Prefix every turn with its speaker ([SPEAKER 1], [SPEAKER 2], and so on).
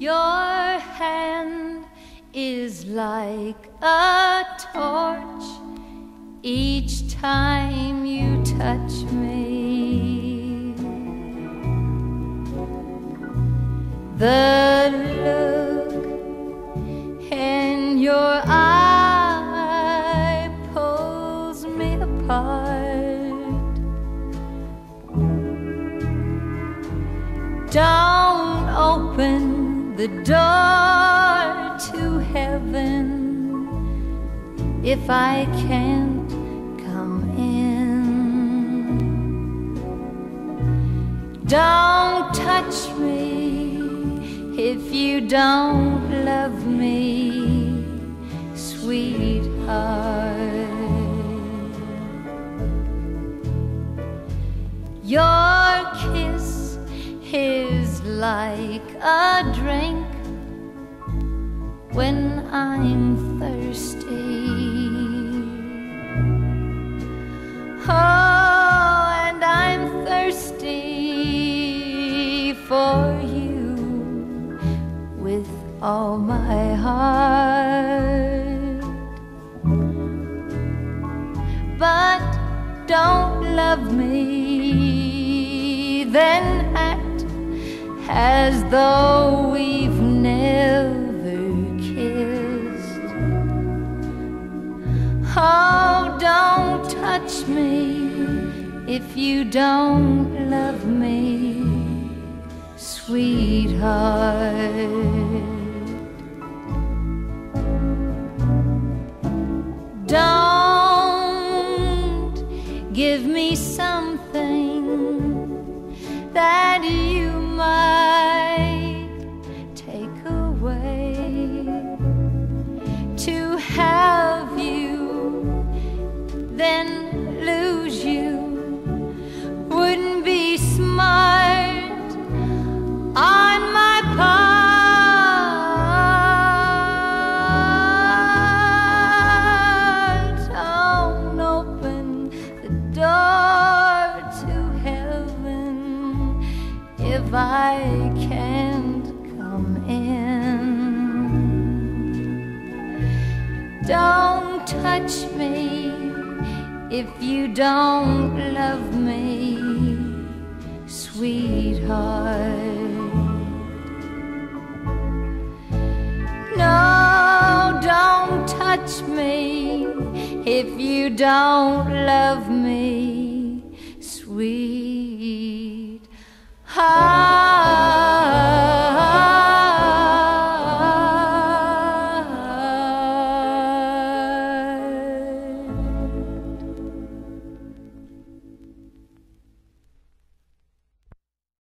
[SPEAKER 1] Your hand is like a torch each time you touch me. The look in your eye pulls me apart. Don't open the door to heaven if I can't come in. Don't touch me if you don't love me, sweetheart. Your kiss is like a drink when I'm thirsty. Oh, and I'm thirsty for you with all my heart. But don't love me, then as though we've never kissed. Oh, don't touch me if you don't love me, sweetheart. Don't give me something that you might if I can't come in. Don't touch me if you don't love me, sweetheart. No, don't touch me if you don't love me, sweetheart.